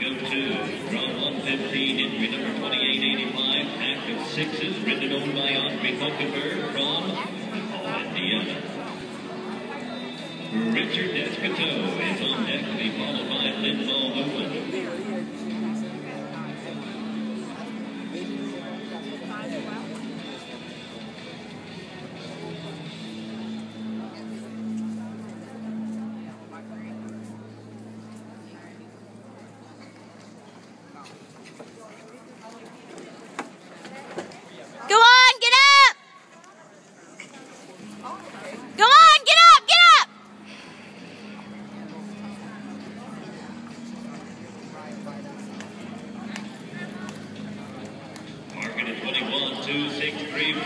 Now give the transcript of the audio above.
go to from 115, entry number 2885, pack of sixes, written owned by Audrey Hulkenberg from Indiana. Richard Descoteau is on deck to be followed by Lynn Go on, get up! Go on, get up, get up! Market at 21, 263.